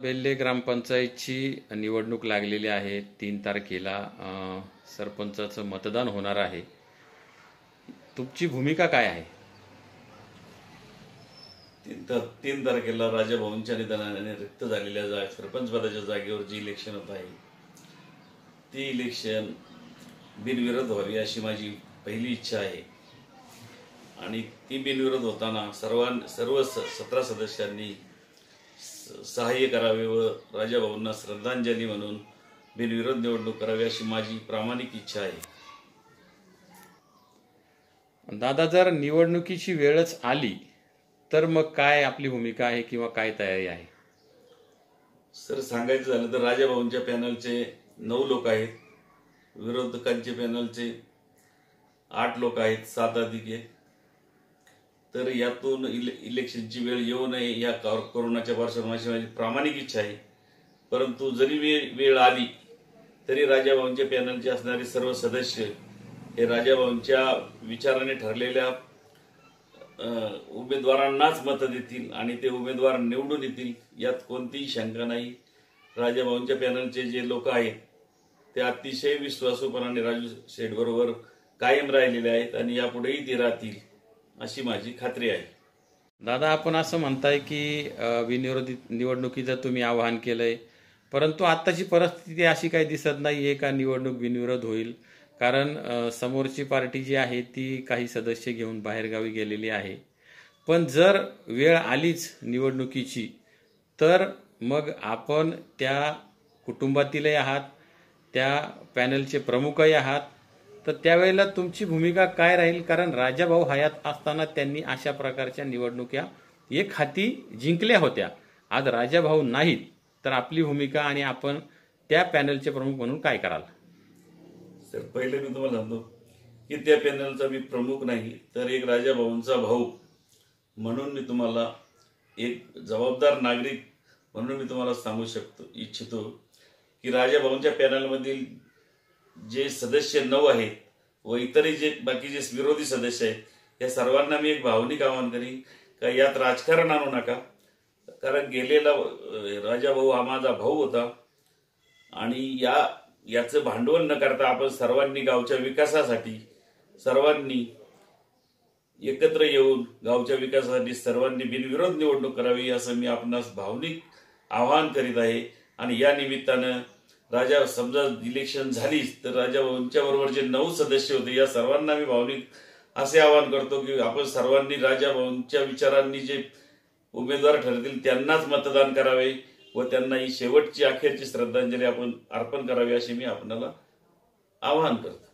बेल्ले ग्रामपंचायतची निवडणूक लागलेली आहे. तीन तारखेला सरपंचाचं मतदान होणार आहे. तुमची भूमिका काय आहे? तीन तर तीन तारखेला राजाभाऊंच्या निधनाने रिक्त झालेल्या जा सरपंच पदाच्या जागेवर जी इलेक्शन होत आहे ती इलेक्शन बिनविरोध व्हावी अशी माझी पहिली इच्छा आहे. आणि ती बिनविरोध होताना सर्वां सर्व सतरा सदस्यांनी सहाय्य करावे व राजाभाऊंना श्रद्धांजली म्हणून बिनविरोध निवडणूक करावी अशी माझी प्रामाणिक इच्छा आहे. दादा जर निवडणुकीची वेळच आली तर मग काय आपली भूमिका आहे किंवा काय तयारी आहे? सर सांगायचं झालं तर राजाभाऊंच्या पॅनलचे नऊ लोक आहेत. विरोधकांचे पॅनलचे आठ लोक आहेत. सात अधिक तर यातून इले इलेक्शनची वेळ येऊ नये या कोरोनाच्या पार्श्वभूमीची माझी प्रामाणिक इच्छा आहे. परंतु जरी वेळ वेळ आली तरी राजाभाऊंच्या पॅनलचे असणारे सर्व सदस्य हे राजाभाऊंच्या विचाराने ठरलेल्या उमेदवारांनाच मतं देतील आणि ते उमेदवार निवडून येतील यात कोणतीही शंका नाही. राजाभाऊंच्या पॅनलचे जे लोक आहेत ते अतिशय विश्वासूपणाने राजू शेठ बरोबर कायम राहिलेले आहेत आणि यापुढेही ते राहतील. अशी माझी खात्री आहे. दादा आपण असं म्हणताय की विनिरोधी बिनविरोधी निवडणुकीचं तुम्ही आवाहन केलंय परंतु आत्ताची परिस्थिती अशी काही दिसत नाही आहे का निवडणूक बिनविरोध होईल? कारण समोरची पार्टी जी आहे ती काही सदस्य घेऊन बाहेरगावी गेलेली आहे. पण जर वेळ आलीच निवडणुकीची तर मग आपण त्या कुटुंबातीलही आहात त्या पॅनलचे प्रमुखही आहात तर त्यावेळेला तुमची भूमिका काय राहील? कारण राजाभाऊ हयात असताना त्यांनी अशा प्रकारच्या निवडणुक्या एक हाती जिंकल्या होत्या. आज राजाभाऊ नाहीत तर आपली भूमिका आणि आपण त्या पॅनलचे प्रमुख म्हणून काय कराल? तर पहिले मी तुम्हाला सांगतो की त्या पॅनलचा मी प्रमुख नाही तर एक राजाभाऊंचा भाऊ म्हणून मी तुम्हाला एक जबाबदार नागरिक म्हणून मी तुम्हाला सांगू शकतो इच्छितो की राजाभाऊंच्या पॅनलमधील जे सदस्य नऊ आहेत व इतरही जे बाकीचे विरोधी सदस्य आहेत या सर्वांना मी एक भावनिक आवाहन करीन का यात राजकारण आणू नका. कारण गेलेला राजा भाऊ हा माझा भाऊ होता. आणि या याचं भांडवल न करता आपण सर्वांनी गावच्या विकासासाठी सर्वांनी एकत्र येऊन गावच्या विकासासाठी सर्वांनी बिनविरोध निवडणूक करावी असं मी आपणास भावनिक आवाहन करीत आहे. आणि या निमित्तानं राजा समजा इलेक्शन झालीच तर राजा बरोबर जे नऊ सदस्य होते या सर्वांना मी भावनिक असे आवाहन करतो की आपण सर्वांनी राजा भाऊंच्या विचारांनी जे उमेदवार ठरतील त्यांनाच मतदान करावे व त्यांना ही शेवटची अखेरची श्रद्धांजली आपण अर्पण करावी अशी मी आपणाला आवाहन करतो.